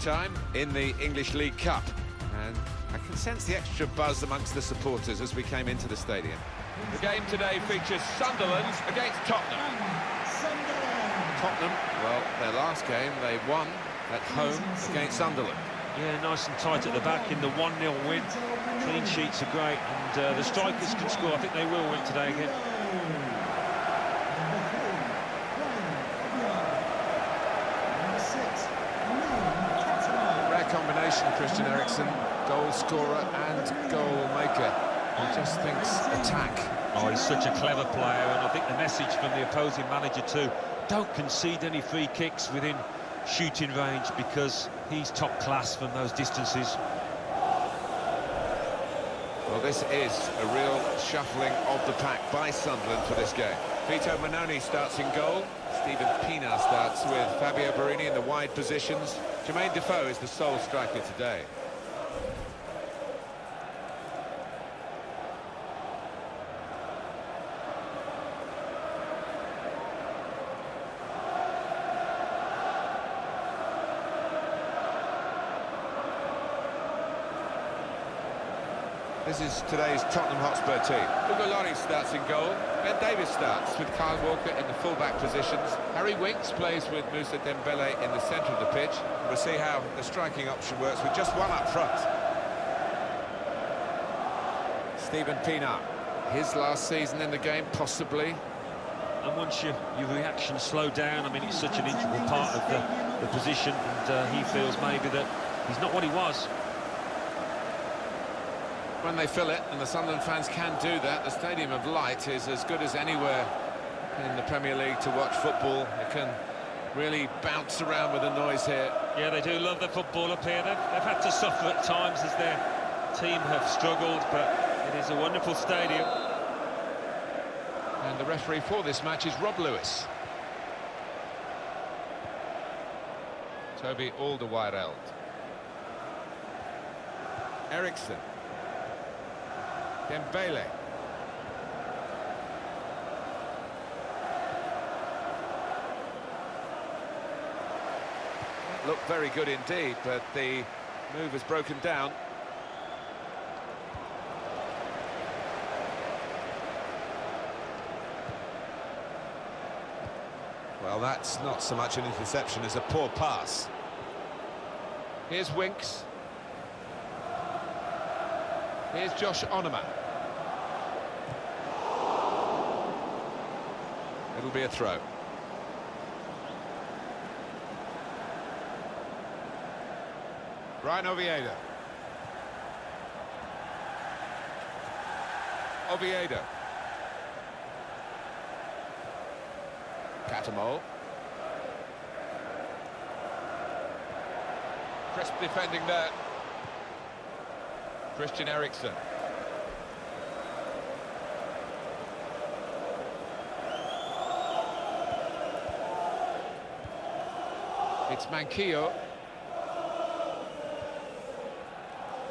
Time in the English League Cup. And I can sense the extra buzz amongst the supporters as we came into the stadium. The game today features Sunderland against Tottenham. Tottenham, well, their last game they won at home against Sunderland. Yeah, nice and tight at the back in the 1-0 win. Clean sheets are great, and uh, the strikers can score. I think they will win today again. Combination, Christian Eriksen, goal scorer and goal maker. He just thinks attack. Oh, he's such a clever player, and I think the message from the opposing manager too, don't concede any free kicks within shooting range because he's top class from those distances. Well, this is a real shuffling of the pack by Sunderland for this game. Vito Mannone starts in goal. Steven Pienaar starts with Fabio Borini in the wide positions. Jermaine Defoe is the sole striker today. This is today's Tottenham Hotspur team. Hugo Lloris starts in goal. Ben Davies starts with Kyle Walker in the full-back positions. Harry Winks plays with Moussa Dembele in the centre of the pitch. We'll see how the striking option works with just one up front. Steven Pienaar. His last season in the game, possibly. And once your, your reaction slow down, I mean, it's such an integral part of the, the position, and uh, he feels maybe that he's not what he was when they fill it, and the Sunderland fans can do that, the Stadium of Light is as good as anywhere in the Premier League to watch football. It can really bounce around with the noise here. Yeah, they do love the football up here. They've, they've had to suffer at times as their team have struggled, but it is a wonderful stadium. And the referee for this match is Rob Lewis. Toby Alderweireld. Eriksen. Dembele. Looked very good indeed, but the move has broken down. Well, that's not so much an interception as a poor pass. Here's Winks. Here's Josh Onomah. It'll be a throw. Bryan Oviedo. Oviedo. Cattermole. Crisp defending there. Christian Eriksen. It's Manquillo.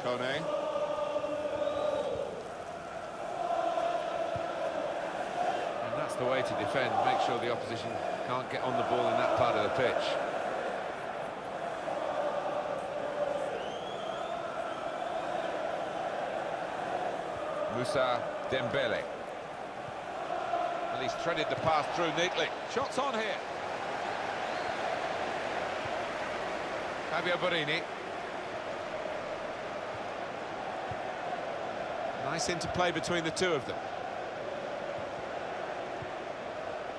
Kone. And that's the way to defend, make sure the opposition can't get on the ball in that part of the pitch. Moussa Dembele. And he's threaded the pass through neatly. Shots on here. Fabio Borini. Nice interplay between the two of them.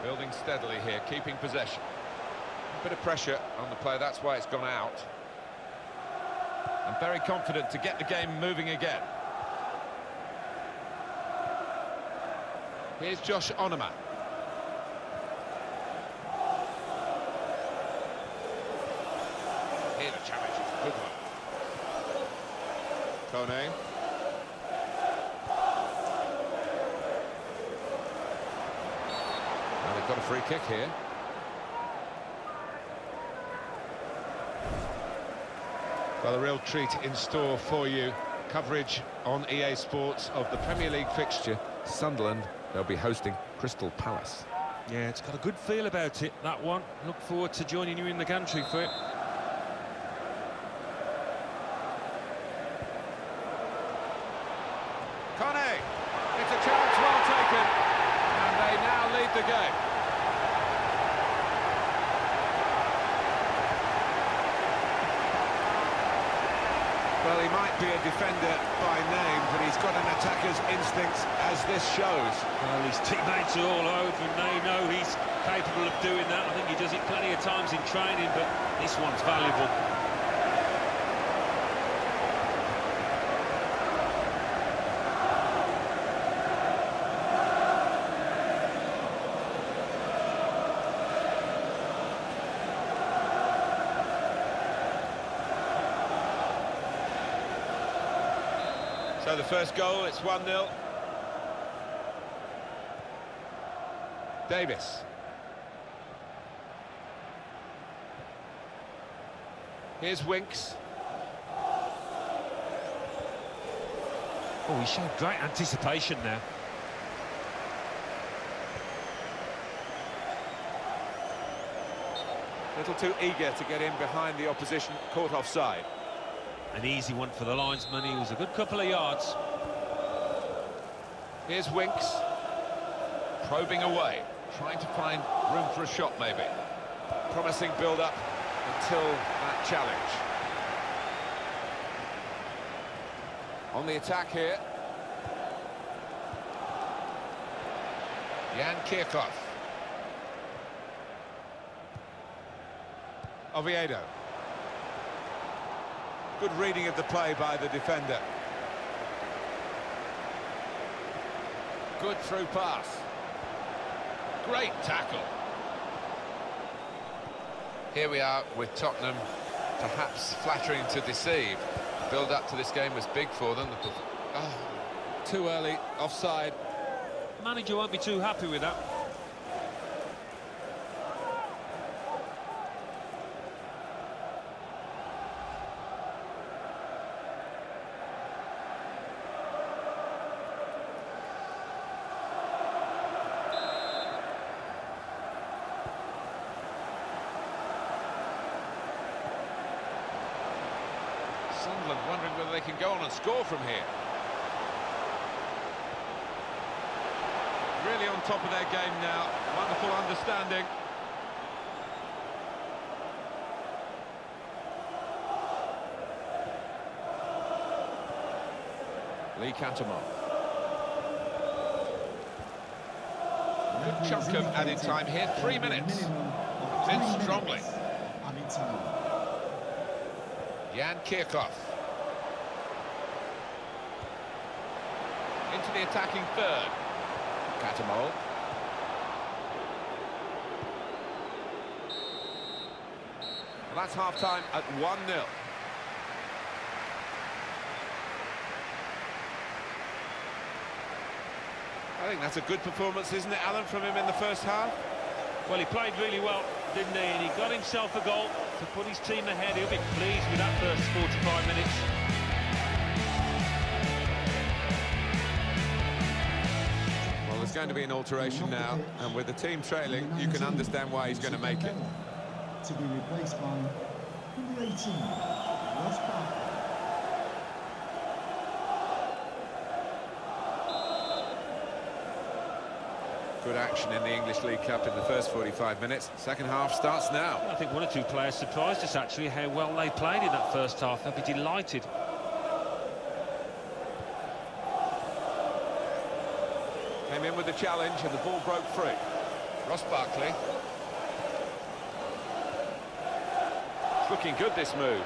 Building steadily here, keeping possession. A bit of pressure on the play, that's why it's gone out. And very confident to get the game moving again. Here's Josh Onomah. Here the challenge is a good one. Kone. And they've got a free kick here. Well, a real treat in store for you. Coverage on EA Sports of the Premier League fixture. Sunderland, they'll be hosting Crystal Palace. Yeah, it's got a good feel about it, that one. Look forward to joining you in the gantry for it. Well, he might be a defender by name, but he's got an attacker's instincts, as this shows. Well, his teammates are all over and they know he's capable of doing that. I think he does it plenty of times in training, but this one's valuable. So the first goal, it's 1-0. Davies. Here's Winks. Oh, he showed great anticipation there. A little too eager to get in behind the opposition, caught offside. An easy one for the linesman. He was a good couple of yards. Here's Winks. Probing away, trying to find room for a shot maybe. Promising build-up until that challenge. On the attack here. Jan Kirchhoff. Oviedo. Good reading of the play by the defender. Good through pass. Great tackle. Here we are with Tottenham, perhaps flattering to deceive. Build up to this game was big for them. Oh, too early, offside. Manager won't be too happy with that. Sunderland wondering whether they can go on and score from here. Really on top of their game now. Wonderful understanding. Lee Cattermole. Good chunk of added time here, three minutes. In strongly. Jan Kirchhoff. Into the attacking third. Cattermole. Well, that's half-time at 1-0. I think that's a good performance, isn't it, Alan, from him in the first half? Well, he played really well, didn't he? And he got himself a goal to put his team ahead. He'll be pleased with that first 45 minutes. Going to be an alteration now, and with the team trailing, you can understand why he's going to make it. To be replaced by number 18, Ross Barkley. Good action in the English League Cup in the first 45 minutes. Second half starts now. I think one or two players surprised us, actually, how well they played in that first half. They'll be delighted. In with the challenge and the ball broke free. Ross Barkley. It's looking good, this move.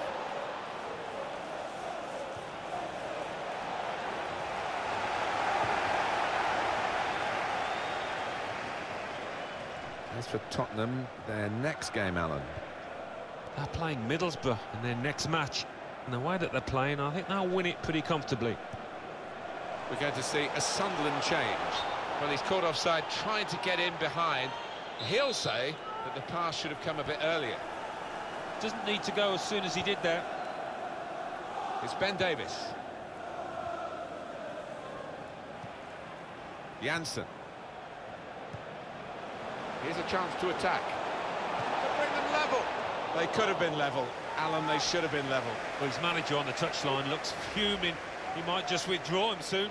As for Tottenham, their next game, Alan. They're playing Middlesbrough in their next match. And the way that they're playing, I think they'll win it pretty comfortably. We're going to see a Sunderland change. Well, he's caught offside trying to get in behind. He'll say that the pass should have come a bit earlier. Doesn't need to go as soon as he did there. It's Ben Davies. Janssen. Here's a chance to attack. To bring them level. They could have been level. Alan, they should have been level. Well, his manager on the touchline looks fuming. He might just withdraw him soon.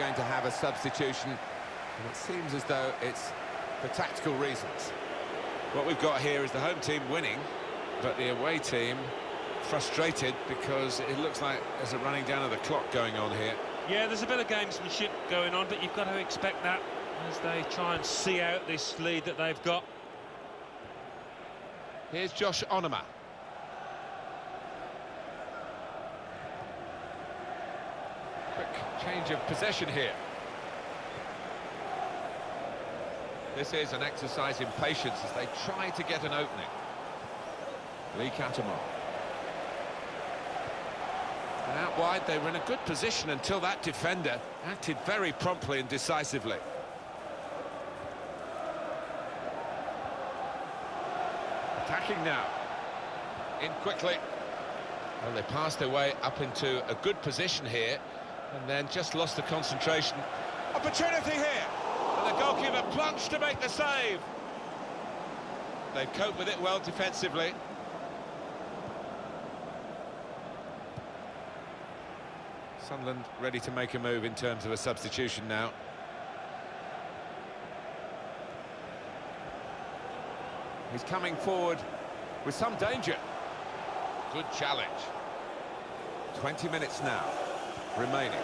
Going to have a substitution, and it seems as though it's for tactical reasons. What we've got here is the home team winning, but the away team frustrated because it looks like there's a running down of the clock going on here. Yeah, there's a bit of gamesmanship going on, but you've got to expect that as they try and see out this lead that they've got. Here's Josh Onomah. Change of possession here. This is an exercise in patience as they try to get an opening. Lee Cattermole. And out wide, they were in a good position until that defender acted very promptly and decisively. Attacking now. In quickly. Well, they passed their way up into a good position here and then just lost the concentration. Opportunity here! And the goalkeeper plunged to make the save. They've coped with it well defensively. Sunderland ready to make a move in terms of a substitution now. He's coming forward with some danger. Good challenge. 20 minutes now remaining.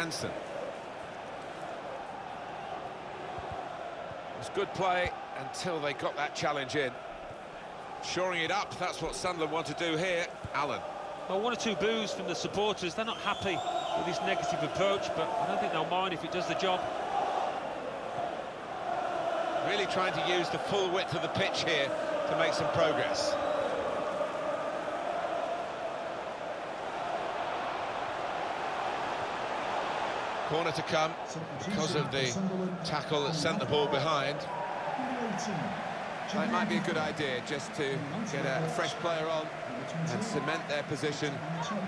Janssen. It was good play until they got that challenge in. Shoring it up, that's what Sunderland want to do here. Allen. Well, one or two boos from the supporters. They're not happy with this negative approach, but I don't think they'll mind if it does the job. Really trying to use the full width of the pitch here to make some progress. Corner to come because of the tackle that sent the ball behind. It might be a good idea just to get a fresh player on and cement their position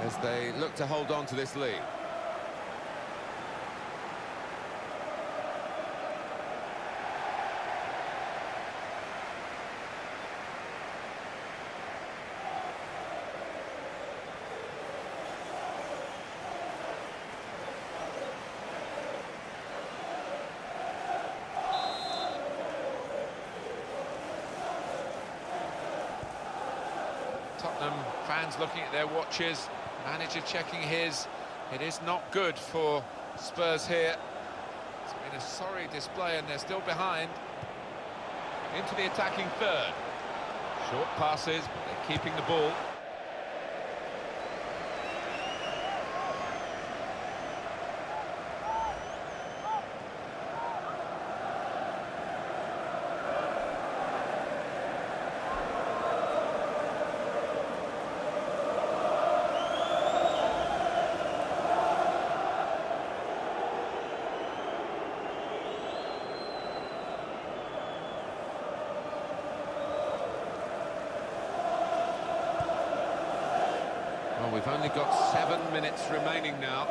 as they look to hold on to this lead. Tottenham fans looking at their watches, manager checking his. It is not good for Spurs here. It's been a sorry display and they're still behind. Into the attacking third. Short passes, but they're keeping the ball. Well, we've only got seven minutes remaining now.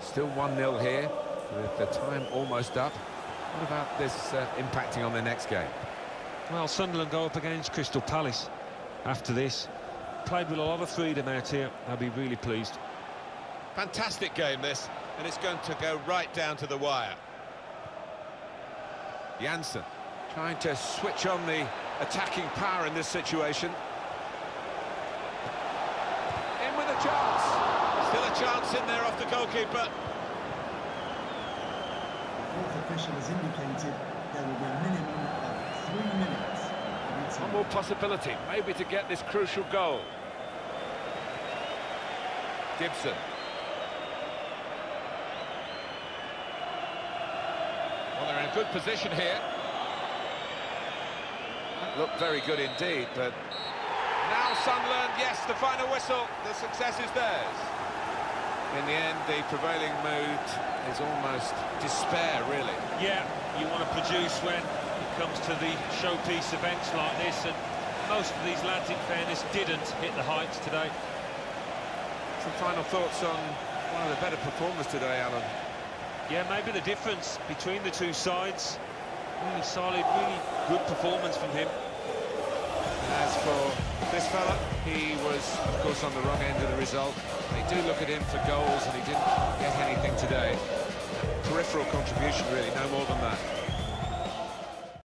Still 1-0 here, with the time almost up. What about this uh, impacting on the next game? Well, Sunderland go up against Crystal Palace after this. Played with a lot of freedom out here. I'll be really pleased. Fantastic game, this, and it's going to go right down to the wire. Janssen trying to switch on the attacking power in this situation. In with a chance. Still a chance in there off the goalkeeper. The Fourth official has indicated there will be a minimum of three minutes. One more possibility, maybe to get this crucial goal. Gibson. Well, they're in a good position here. Looked very good indeed, but now Sunderland, yes, the final whistle, the success is theirs. In the end, the prevailing mood is almost despair, really. Yeah, you want to produce when it comes to the showpiece events like this, and most of these lads, in fairness, didn't hit the heights today. Some final thoughts on one of the better performers today, Alan. Yeah, maybe the difference between the two sides Really solid, really good performance from him. As for this fella, he was, of course, on the wrong end of the result. They do look at him for goals, and he didn't get anything today. Peripheral contribution, really, no more than that.